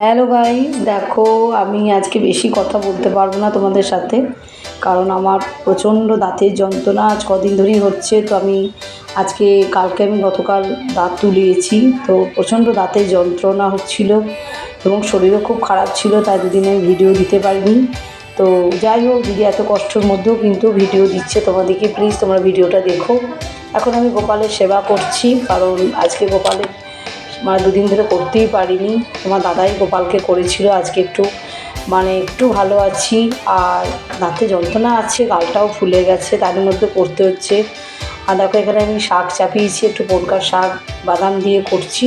Hello guy দেখো, আমি আজকে বেশি কথা বলতে পারব না তোমাদের সাথে, কারণ আমার প্রচণ্ড দাঁতের যন্ত্রণা, আজ কদিন ধরেই হচ্ছে, তো আমি আজকে, কালকে আমি গতকাল দাঁত তুলিয়েছি, তো প্রচণ্ড দাঁতের যন্ত্রণা হচ্ছিল এবং শরীরও খুব খারাপ ছিল, তাই দুদিন আমি ভিডিও দিতে পারিনি। তো যাই হোক, দিদি এত কষ্টের মধ্যেও কিন্তু ভিডিও দিচ্ছে, তোমাদেরকে প্লিজ তোমরা ভিডিওটা দেখো। এখন আমি গোপালের সেবা করছি, কারণ আজকে গোপালের মানে দুদিন ধরে করতেই পারিনি। তোমার দাদাই গোপালকে করেছিল, আজকে একটু মানে একটু ভালো আছি। আর দাঁতে যন্ত্রণা আছে, গালটাও ফুলে গেছে, তার মধ্যে করতে হচ্ছে। আর দেখো, এখানে আমি শাক চাপিয়েছি, একটু পোলকার শাক, বাদাম দিয়ে করছি।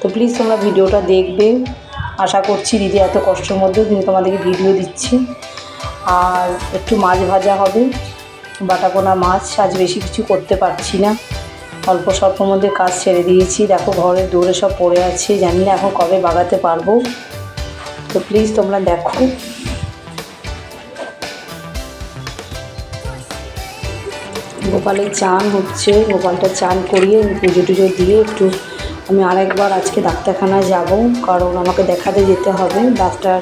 তো প্লিজ তোমরা ভিডিওটা দেখবে। আশা করছি দিদি এত কষ্টের মধ্যেও কিন্তু তোমাদেরকে ভিডিও দিচ্ছি। আর একটু মাছ ভাজা হবে বাটা পোনা মাছ, আজ বেশি কিছু করতে পারছি না। অল্প স্বল্প মধ্যে কাজ ছেড়ে দিয়েছি। দেখো ঘরের দৌড়ে সব পড়ে আছে। জানি না এখন কবে বাগাতে পারব। তো প্লিজ তোমরা দেখো। গোপালের চান হচ্ছে। গোপালটা চান করিয়ে পুজো টুজো দিয়ে একটু আমি আরেকবার আজকে ডাক্তারখানায় যাব। কারণ আমাকে দেখাতে যেতে হবে। ডাক্তার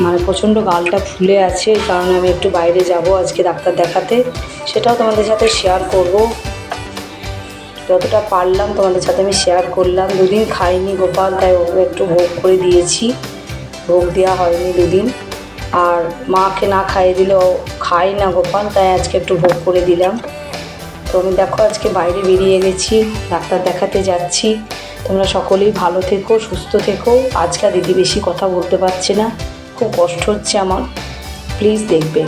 মানে প্রচণ্ড গালটা ফুলে আছে। কারণ আমি একটু বাইরে যাব আজকে ডাক্তার দেখাতে। সেটাও তোমাদের সাথে শেয়ার করব। যতটা পারলাম তোমাদের সাথে আমি শেয়ার করলাম। দুদিন খাইনি গোপাল, তাই ওকে একটু ভোগ করে দিয়েছি। ভোগ দেওয়া হয়নি দুদিন। আর মাকে না খাইয়ে দিলে ও খায় না গোপাল, তাই আজকে একটু ভোগ করে দিলাম। তো আমি দেখো আজকে বাইরে বেরিয়ে গেছি, ডাক্তার দেখাতে যাচ্ছি। তোমরা সকলেই ভালো থেকো, সুস্থ থেকো। আজকে দিদি বেশি কথা বলতে পারছে না। খুব কষ্ট হচ্ছে আমার। প্লিজ দেখবে।